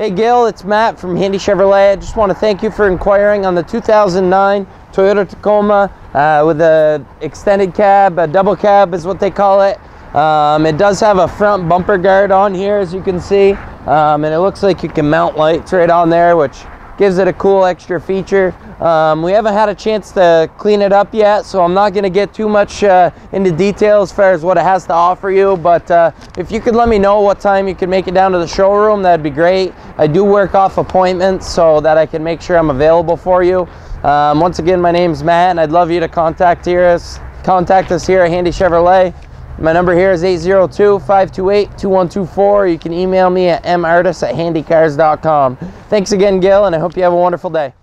Hey Gil, it's Mat from Handy Chevrolet. I just want to thank you for inquiring on the 2009 Toyota Tacoma uh, with a extended cab, a double cab is what they call it. Um, it does have a front bumper guard on here as you can see um, and it looks like you can mount lights right on there which gives it a cool extra feature. Um, we haven't had a chance to clean it up yet, so I'm not going to get too much uh, into detail as far as what it has to offer you. But uh, if you could let me know what time you could make it down to the showroom, that'd be great. I do work off appointments so that I can make sure I'm available for you. Um, once again, my name's Mat, and I'd love you to contact here us. Contact us here at Handy Chevrolet. My number here is 802-528-2124. You can email me at martis at handycars.com. Thanks again, Gil, and I hope you have a wonderful day.